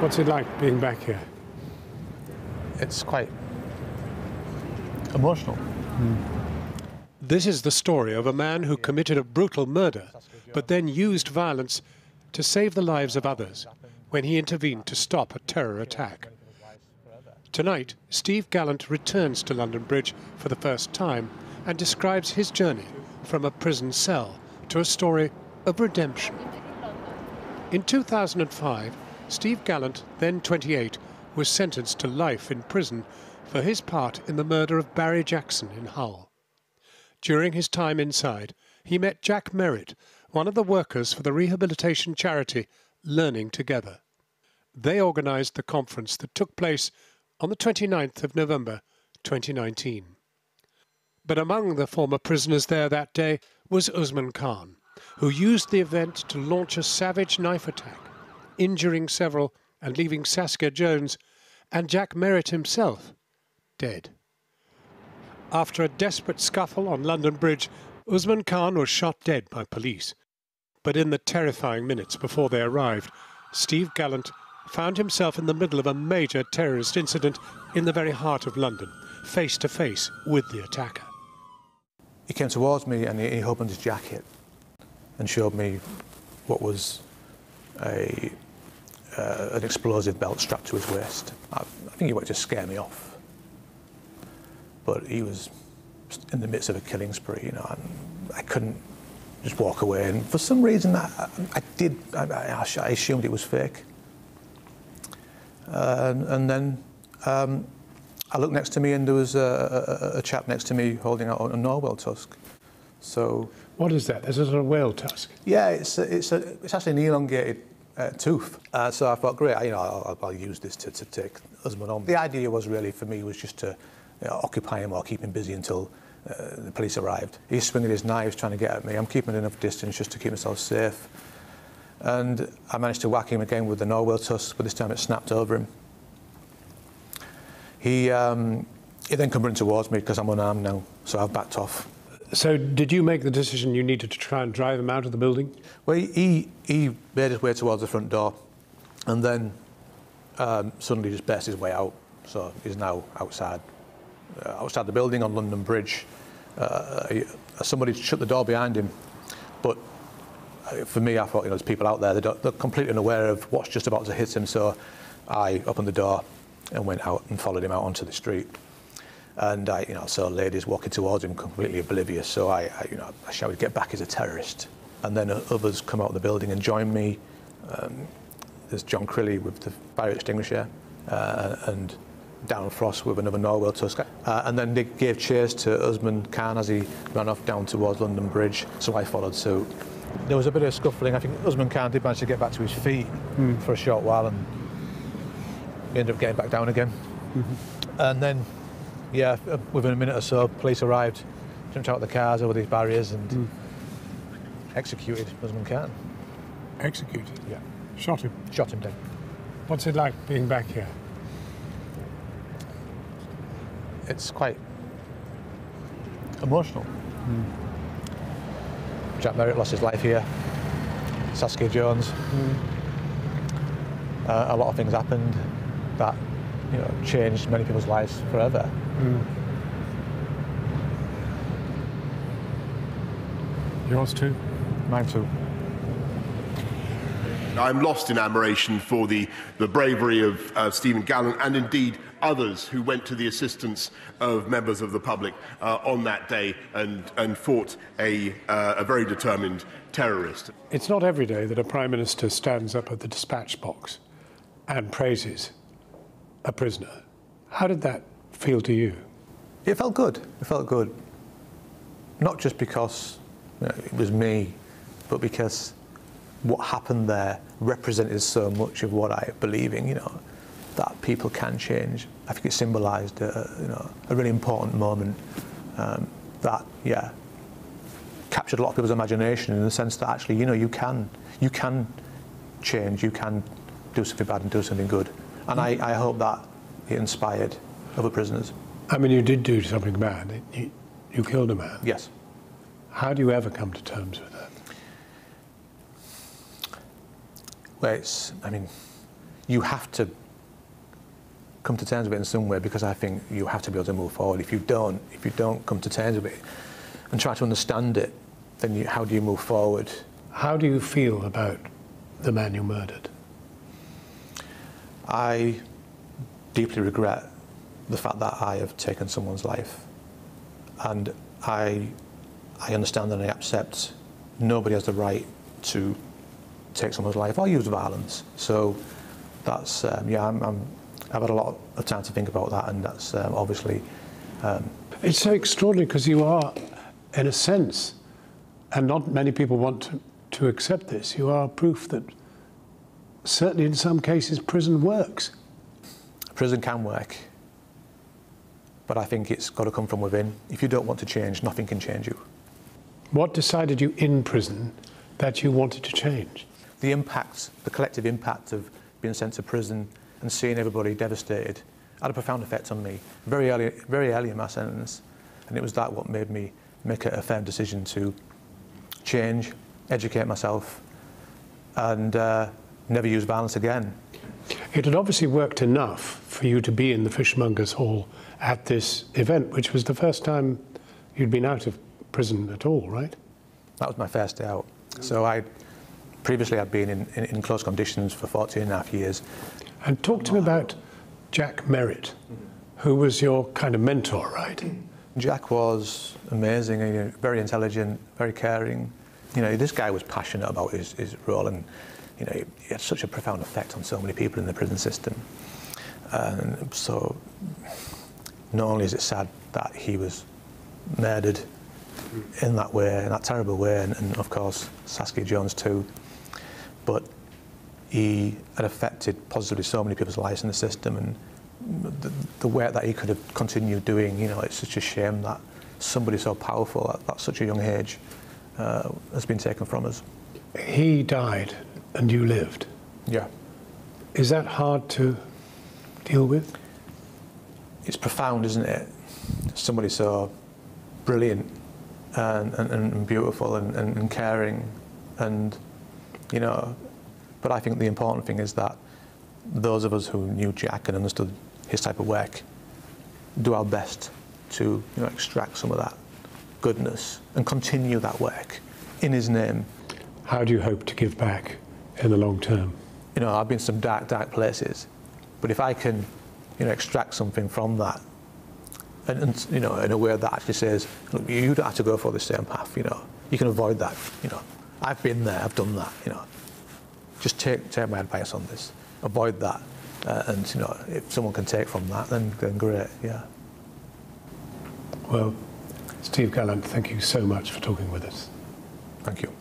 What's it like being back here? It's quite emotional. This is the story of a man who committed a brutal murder, but then used violence to save the lives of others when he intervened to stop a terror attack. Tonight, Steve Gallant returns to London Bridge for the first time and describes his journey from a prison cell to a story of redemption. In 2005, Steve Gallant, then 28, was sentenced to life in prison for his part in the murder of Barry Jackson in Hull. During his time inside, he met Jack Merritt, one of the workers for the rehabilitation charity Learning Together. They organised the conference that took place on the 29th of November 2019. But among the former prisoners there that day was Usman Khan, who used the event to launch a savage knife attack, injuring several and leaving Saskia Jones and Jack Merritt himself dead. After a desperate scuffle on London Bridge, Usman Khan was shot dead by police. But in the terrifying minutes before they arrived, Steve Gallant found himself in the middle of a major terrorist incident in the very heart of London, face to face with the attacker. He came towards me and he, opened his jacket and showed me what was a, uh, an explosive belt strapped to his waist. I, I think he wanted to scare me off. But he was in the midst of a killing spree, you know, and I couldn't just walk away. And for some reason, I, I did, I, I assumed it was fake. Uh, and then um, I looked next to me and there was a, a, a chap next to me holding out a narwhal tusk. So What is that? This is a whale tusk. yeah, it's a, it's a, it's actually an elongated uh, tooth. Uh, so I thought, great, you know, I'll, I'll use this to, to take Usman on. The idea was really for me was just to you know, occupy him or keep him busy until uh, the police arrived. He's swinging his knives trying to get at me. I'm keeping enough distance just to keep myself safe. And I managed to whack him again with the narwhal tusk, but this time it snapped over him. He, um, he then come running towards me because I'm unarmed now, so I've backed off. So, did you make the decision you needed to try and drive him out of the building? Well, he, he made his way towards the front door and then um, suddenly just burst his way out. So he's now outside, uh, outside the building on London Bridge. Uh, he, somebody shut the door behind him. But uh, for me, I thought, you know, there's people out there, they're, they're completely unaware of what's just about to hit him. So I opened the door and went out and followed him out onto the street. And I, you know, saw ladies walking towards him completely oblivious. So I, I you know, I shouted, "Get back! He's a terrorist!" And then others come out of the building and join me. Um, there's John Crilly with the fire extinguisher, uh, and Darren Frost with another narwhal tusk. Uh, and then they gave cheers to Usman Khan as he ran off down towards London Bridge. So I followed suit. There was a bit of scuffling. I think Usman Khan did manage to get back to his feet for a short while, and he ended up getting back down again. And then, yeah, uh, within a minute or so, police arrived, jumped out of the cars over these barriers, and executed Usman Khan. Executed. Yeah. Shot him. Shot him dead. What's it like being back here? It's quite emotional. Jack Merritt lost his life here. Saskia Jones. Uh, a lot of things happened that you know changed many people's lives forever. Yours too? Mine too. I'm lost in admiration for the, the bravery of uh, Stephen Gallant and indeed others who went to the assistance of members of the public uh, on that day and, and fought a, uh, a very determined terrorist. It's not every day that a Prime Minister stands up at the dispatch box and praises a prisoner. How did that feel to you? It felt good. It felt good. Not just because you know, it was me, but because what happened there represented so much of what I believe in, you know, that people can change. I think it symbolised a, you know, a really important moment um, that, yeah, captured a lot of people's imagination in the sense that actually, you know, you can, you can change, you can do something bad and do something good. And I, I hope that it inspired other prisoners. I mean, you did do something bad. You, you killed a man. Yes. How do you ever come to terms with that? Well, it's, I mean, you have to come to terms with it in some way because I think you have to be able to move forward. If you don't, if you don't come to terms with it and try to understand it, then you, how do you move forward? How do you feel about the man you murdered? I deeply regret the fact that I have taken someone's life. And I, I understand and I accept nobody has the right to take someone's life or use violence. So that's, um, yeah, I'm, I'm, I've had a lot of time to think about that, and that's um, obviously. Um, it's so extraordinary because you are, in a sense, and not many people want to, to accept this, you are proof that certainly in some cases prison works. Prison can work, but I think it's got to come from within. If you don't want to change, nothing can change you. What decided you in prison that you wanted to change? The impact, the collective impact of being sent to prison and seeing everybody devastated had a profound effect on me very early, very early in my sentence. And it was that what made me make a, firm decision to change, educate myself, and uh, never use violence again. It had obviously worked enough for you to be in the Fishmongers Hall at this event, which was the first time you'd been out of prison at all, right? That was my first day out. So I previously I'd been in, in, in close conditions for 14 and a half years. And talk to me about Jack Merritt, who was your kind of mentor, right? Jack was amazing, you know, very intelligent, very caring. You know, this guy was passionate about his, his role and, you know, he had such a profound effect on so many people in the prison system. So not only is it sad that he was murdered in that way, in that terrible way, and, and of course Saskia Jones too, but he had affected positively so many people's lives in the system and the, the work that he could have continued doing, you know, it's such a shame that somebody so powerful at, at such a young age uh, has been taken from us. He died and you lived. Yeah. Is that hard to deal with? It's profound, isn't it? Somebody so brilliant and, and, and beautiful and, and, and caring and, you know, but I think the important thing is that those of us who knew Jack and understood his type of work do our best to you know, extract some of that goodness and continue that work in his name. How do you hope to give back in the long term? You know, I've been some dark, dark places, but if I can, you know, extract something from that, and, and you know, in a way that actually says, look, you don't have to go for the same path. You know, you can avoid that. You know, I've been there, I've done that. You know, just take take my advice on this. Avoid that, uh, and you know, if someone can take from that, then then great. Yeah. Well, Steve Gallant, thank you so much for talking with us. Thank you.